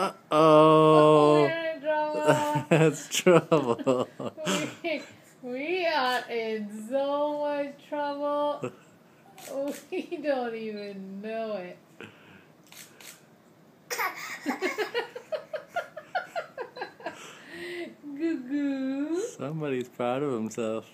Uh oh. That's trouble. we, we are in so much trouble. We don't even know it. Goo goo. Somebody's proud of himself.